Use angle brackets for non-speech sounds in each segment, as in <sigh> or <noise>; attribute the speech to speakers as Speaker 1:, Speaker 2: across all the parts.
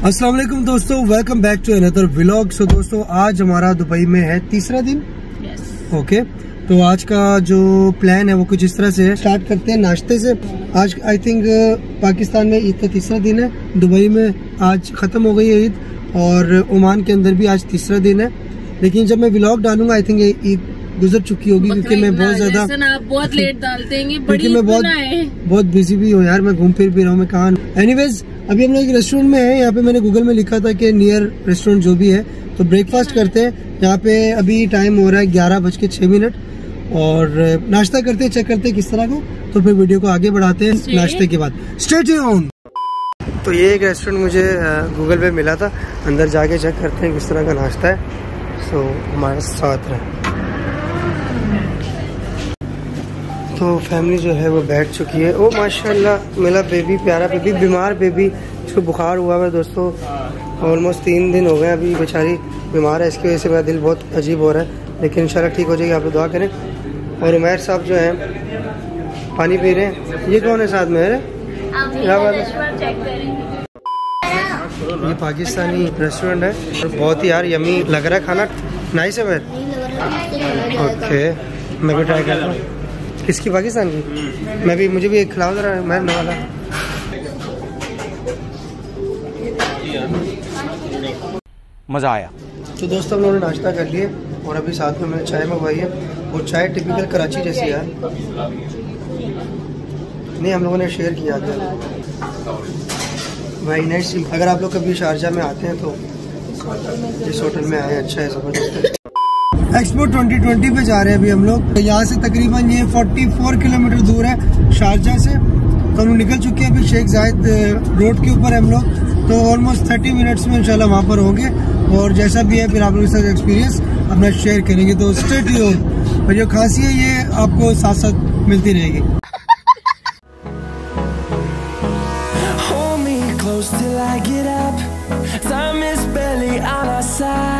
Speaker 1: अस्सलाम वालेकुम दोस्तों welcome back to another vlog so दोस्तों आज हमारा दुबई में है तीसरा दिन।
Speaker 2: Yes.
Speaker 1: ओके तो आज का जो प्लान है वो कुछ इस तरह से है। स्टार्ट करते हैं नाश्ते से। आज आई थिंक पाकिस्तान में ईद का तीसरा दिन है। दुबई में आज ख़त्म हो गई है ईद और ओमान के अंदर भी आज तीसरा दिन है। लेकिन जब मैं व्लॉग डालूँगा आई थिंक ईद गुजर चुकी होगी क्योंकि मैं बहुत ज़्यादा
Speaker 2: आप बहुत <laughs> लेट डालते हैं
Speaker 1: क्योंकि मैं बहुत बहुत बिज़ी भी हूँ यार मैं घूम फिर भी रहा हूँ मैं कहा एनीवेज अभी हम लोग एक रेस्टोरेंट में है यहाँ पे मैंने गूगल में लिखा था कि नियर रेस्टोरेंट जो भी है तो ब्रेकफास्ट करते हैं। यहाँ पे अभी टाइम हो रहा है ग्यारह बज के छः मिनट और नाश्ता करते हैं चेक करते हैं किस तरह का तो फिर वीडियो को आगे बढ़ाते हैं नाश्ते के बाद। स्टेट ऑन तो ये एक रेस्टोरेंट मुझे गूगल पे मिला था। अंदर जाके चेक करते हैं किस तरह का नाश्ता है। सो हमारे साथ रहे। तो फैमिली जो है वो बैठ चुकी है। ओ माशाल्लाह मेरा बेबी प्यारा बेबी बीमार बेबी इसको बुखार हुआ है दोस्तों। ऑलमोस्ट तीन दिन हो गए अभी बेचारी बीमार है। इसकी वजह से मेरा दिल बहुत अजीब हो रहा है। लेकिन इंशाल्लाह ठीक हो जाएगी। आप दुआ करें। और उमैर साहब जो हैं पानी पी रहे हैं। ये कौन है साथ में? है? ये पाकिस्तानी रेस्टोरेंट है। और बहुत ही यार यमी लग रहा है खाना। नाइस है मैं ओके मैं भी ट्राई करता हूँ। किसकी पाकिस्तान? की मैं भी मुझे भी एक खिलाओ जरा मैं वाला।
Speaker 3: मज़ा आया।
Speaker 1: तो दोस्तों हम लोगों ने नाश्ता कर लिए और अभी साथ में मैंने चाय मंगवाई है। वो चाय टिपिकल कराची जैसी है नहीं हम लोगों ने शेयर किया था। भाई नाइस अगर आप लोग कभी शारजा में आते हैं तो इस होटल में आए अच्छा है ज़बरदस्त एक्सपो 2020 पे जा रहे हैं अभी हम लोग। तो यहाँ से तकरीबन ये 44 किलोमीटर दूर है शारजा से। तो हम निकल चुके हैं अभी शेख जायद रोड के ऊपर हम लोग। तो ऑलमोस्ट 30 मिनट्स में इंशाल्लाह वहाँ पर होंगे। और जैसा भी है, फिर आप लोगों के साथ एक्सपीरियंस अपना शेयर करेंगे। तो स्टेट और जो खांसी है, ये आपको साथ साथ मिलती रहेगी। Till I get up. Time is barely on our side.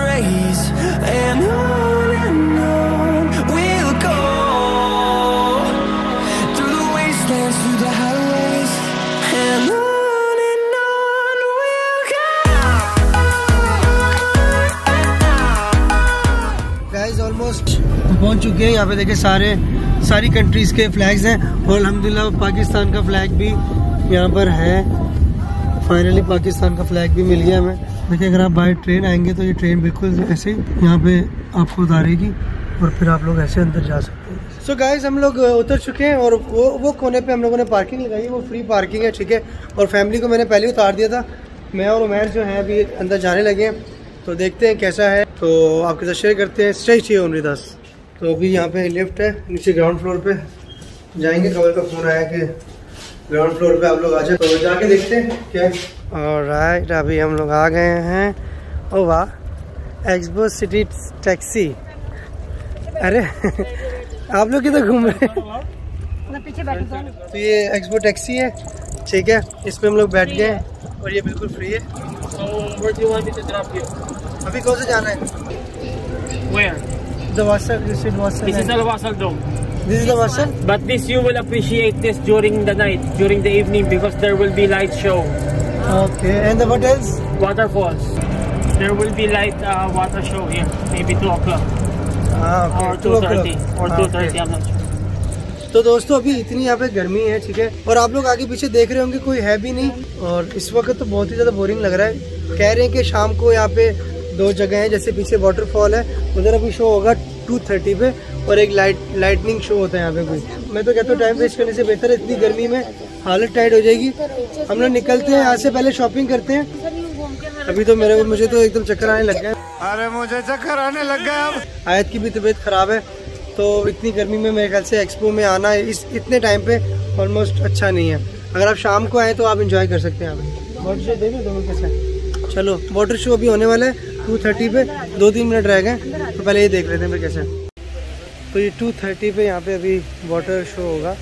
Speaker 1: पहुँच चुके हैं। यहाँ पे देखे सारे, सारी कंट्रीज़ के फ्लैग्स हैं और अलहमदिल्ला पाकिस्तान का फ्लैग भी यहाँ पर है। फाइनली पाकिस्तान का फ्लैग भी मिल गया हमें। देखिए, अगर आप बाई ट्रेन आएँगे तो ये ट्रेन बिल्कुल ऐसे यहाँ पे आपको उतारेगी और फिर आप लोग ऐसे अंदर जा सकते हैं। सो so हम लोग उतर चुके हैं और वो वो कोने पे हम लोगों ने पार्किंग लगाई है। वो फ्री पार्किंग है, ठीक है? और फैमिली को मैंने पहले उतार दिया था। मैं और उमैर जो है अभी अंदर जाने लगे हैं। तो देखते हैं कैसा है। तो आपके साथ शेयर करते हैं। स्टे चाहिए उनरी दस तो अभी यहाँ पे लिफ्ट है नीचे ग्राउंड फ्लोर पे। जाएँगे कमल का फ़ोन आया कि ग्राउंड फ्लोर पे आप लोग आ जाए। तो जाके देखते हैं क्या और राइट अभी हम लोग आ गए हैं। ओ वाह एक्सबो सिटी टैक्सी अरे आप लोग किधर घूम रहे हैं? तो ये एक्सपो टैक्सी है ठीक है? इसमें हम लोग बैठ गए और ये बिल्कुल फ्री है। अभी कौन से जाना है?
Speaker 4: Where?
Speaker 1: The washer, this is washer.
Speaker 4: This is the washer dome.
Speaker 1: This is the washer?
Speaker 4: But this you will appreciate this during the night, during the evening because there will be light show.
Speaker 1: Okay, and the, what else?
Speaker 4: Waterfalls. There will be light uh, water show here, maybe 2 o'clock.
Speaker 1: Ah, okay.
Speaker 4: Or 2.30 or 2.30, I'm not sure.
Speaker 1: तो दोस्तों अभी इतनी यहाँ पे गर्मी है ठीक है और आप लोग आगे पीछे देख रहे होंगे कोई है भी नहीं और इस वक्त तो बहुत ही ज़्यादा बोरिंग लग रहा है कह रहे हैं कि शाम को यहाँ पे दो जगह हैं जैसे पीछे वाटरफॉल है उधर अभी शो होगा टू थर्टी पे और एक लाइट लाइटनिंग शो होता है यहाँ पे कोई। मैं तो कहता हूँ टाइम वेस्ट करने से बेहतर है इतनी गर्मी में हालत टाइट हो जाएगी। हम लोग निकलते हैं यहाँ से पहले शॉपिंग करते हैं। अभी तो मेरे को मुझे तो एकदम चक्कर आने लग गया।
Speaker 3: अरे मुझे चक्कर आने लग गया
Speaker 1: आयत की भी तबीयत खराब है तो इतनी गर्मी में मेरे ख्याल से एक्सपो में आना इस इतने टाइम पे ऑलमोस्ट अच्छा नहीं है। अगर आप शाम को आए तो आप इंजॉय कर सकते हैं यहाँ पे। वाटर शो देखें दोनों कैसे चलो वाटर शो अभी होने वाला है। टू थर्टी पे, दो तीन मिनट रह गए तो पहले ये देख लेते हैं फिर कैसे। तो ये टू थर्टी पे यहाँ पे अभी वाटर शो होगा।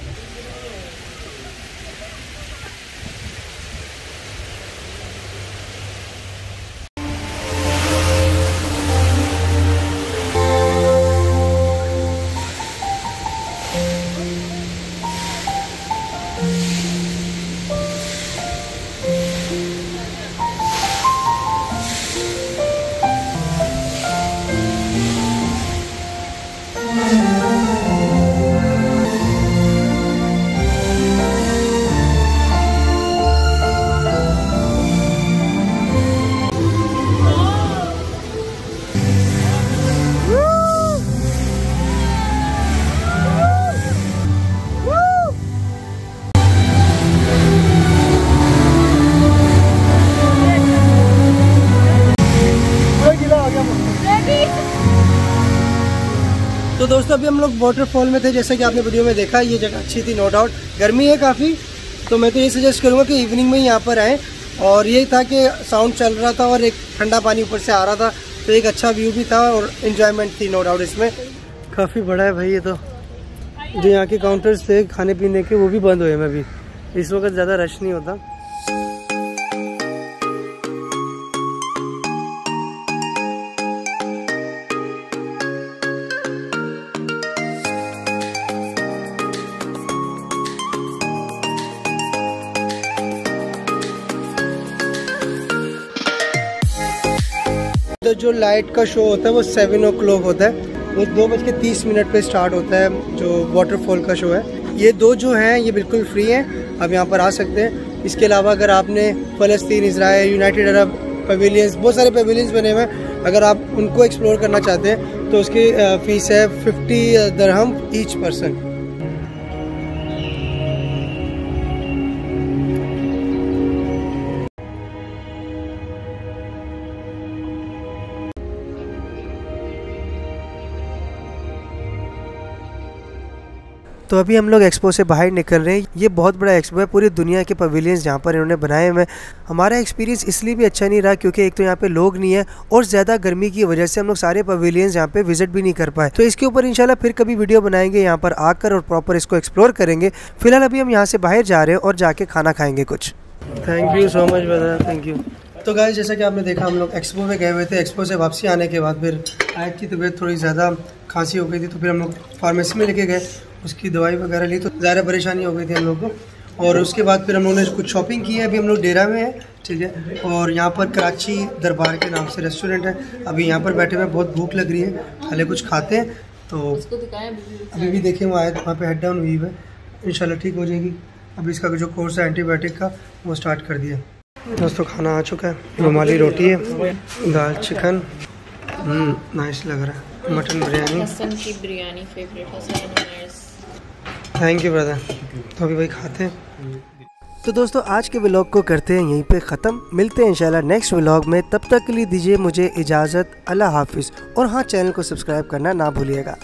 Speaker 1: दोस्तों, अभी हम लोग वाटरफॉल में थे, जैसे कि आपने वीडियो में देखा, ये जगह अच्छी थी नो डाउट गर्मी है काफ़ी तो मैं तो ये सजेस्ट करूँगा कि इवनिंग में यहाँ पर आएँ। और यही था कि साउंड चल रहा था और एक ठंडा पानी ऊपर से आ रहा था तो एक अच्छा व्यू भी था और इन्जॉयमेंट थी नो डाउट इसमें। काफ़ी बड़ा है भाई ये तो। जो यहाँ के काउंटर्स थे खाने पीने के, वो भी बंद हुए हैं अभी। इस वक्त ज़्यादा रश नहीं होता। तो जो लाइट का शो होता है वो सेवन ओ क्लॉक होता है। वो दो बज के तीस मिनट पे स्टार्ट होता है, जो वाटरफॉल का शो है। ये दो जो हैं, ये बिल्कुल फ्री हैं। आप यहाँ पर आ सकते हैं। इसके अलावा अगर आपने फ़लस्तीन इसराइल यूनाइटेड अरब पवेलियंस बहुत सारे पवेलियंस बने हुए हैं। अगर आप उनको एक्सप्लोर करना चाहते हैं तो उसकी फ़ीस है फिफ्टी दरहम ईच पर्सन तो अभी हम लोग एक्सपो से बाहर निकल रहे हैं। ये बहुत बड़ा एक्सपो है। पूरी दुनिया के पवेलियंस जहाँ पर इन्होंने बनाए हुए हैं। हमारा एक्सपीरियंस इसलिए भी अच्छा नहीं रहा क्योंकि एक तो यहाँ पे लोग नहीं है और ज़्यादा गर्मी की वजह से हम लोग सारे पवेलियंस यहाँ पे विज़िट भी नहीं कर पाए। तो इसके ऊपर इंशाल्लाह फिर कभी वीडियो बनाएँगे यहाँ पर आकर और प्रॉपर इसको एक्सप्लोर करेंगे। फ़िलहाल अभी हम यहाँ से बाहर जा रहे हैं और जाके खाना खाएँगे कुछ। Thank you so much brother thank you तो गाइस जैसा कि आपने देखा हम लोग एक्सपो में गए हुए थे। एक्सपो से वापसी आने के बाद फिर आयत की तबीयत थोड़ी ज़्यादा खांसी हो गई थी तो फिर हम लोग फार्मेसी में लेके गए। उसकी दवाई वगैरह ली तो ज़्यादा परेशानी हो गई थी हम लोग को। और उसके बाद फिर हम लोगों ने कुछ शॉपिंग की है। अभी हम लोग डेरा में हैं ठीक है? और यहाँ पर कराची दरबार के नाम से रेस्टोरेंट है। अभी यहाँ पर बैठे हुए बहुत भूख लग रही है। पहले कुछ खाते हैं तो अभी भी देखें वो आए वहाँ पर हेड डाउन हुई है। इंशाल्लाह ठीक हो जाएगी। अभी इसका जो कोर्स है एंटीबायोटिक का वो स्टार्ट कर दिया। दोस्तों खाना आ चुका है। रुमाली रोटी है दाल चिकन नाइस लग रहा है। मटन बिरयानी।
Speaker 2: की biryani favourite
Speaker 1: thank you brother तो अभी भाई खाते हैं। तो दोस्तों, आज के व्लॉग को करते हैं यहीं पे ख़त्म। मिलते हैं इंशाल्लाह नेक्स्ट व्लॉग में। तब तक के लिए दीजिए मुझे इजाज़त। अल्लाह हाफिज़। और हाँ चैनल को सब्सक्राइब करना ना भूलिएगा।